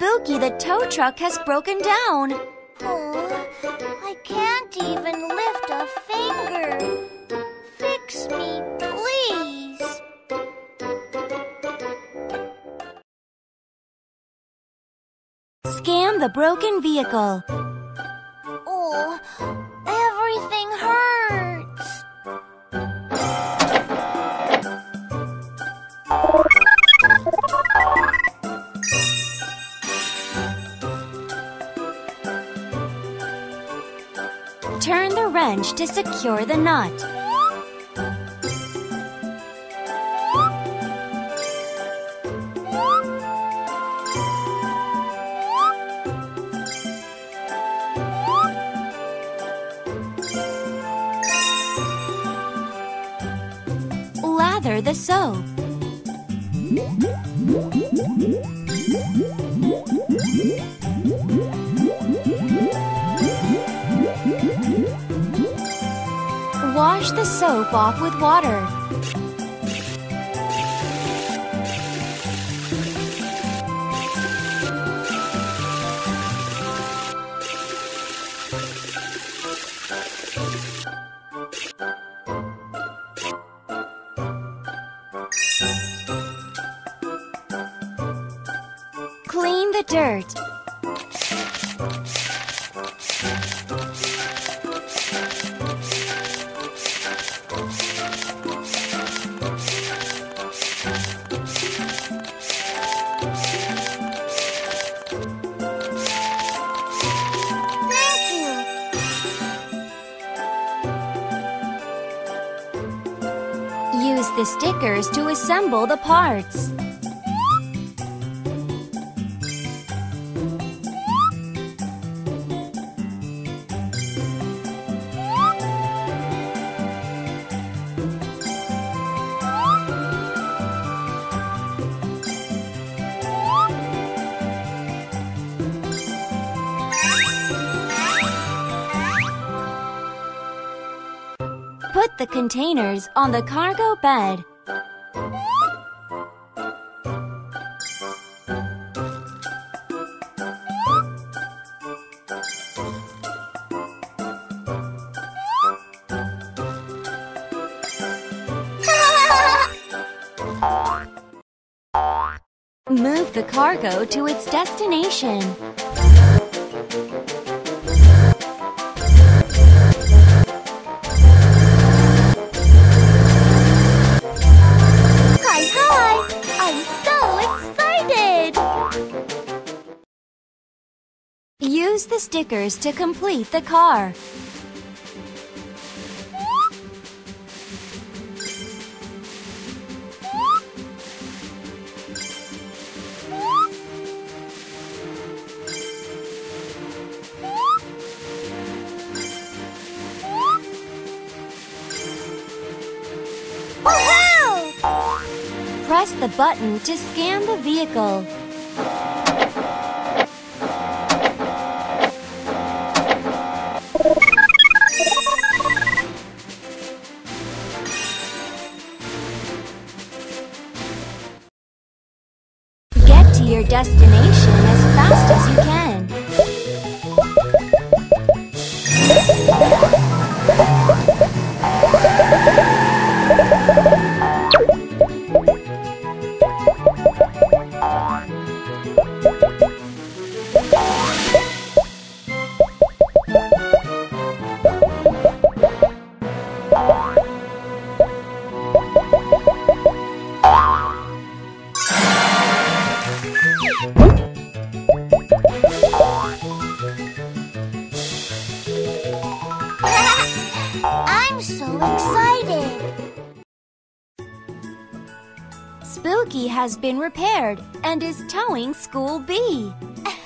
Spooky, the tow truck has broken down. Oh, I can't even lift a finger. Fix me, please. Scan the broken vehicle. Turn the wrench to secure the nut. Lather the soap. Soap off with water. Clean the dirt. Use the stickers to assemble the parts. Put the containers on the cargo bed. Move the cargo to its destination. Use the stickers to complete the car. Press the button to scan the vehicle. Destination as fast as you can. I'm so excited! Spooky has been repaired and is towing Schoolbie.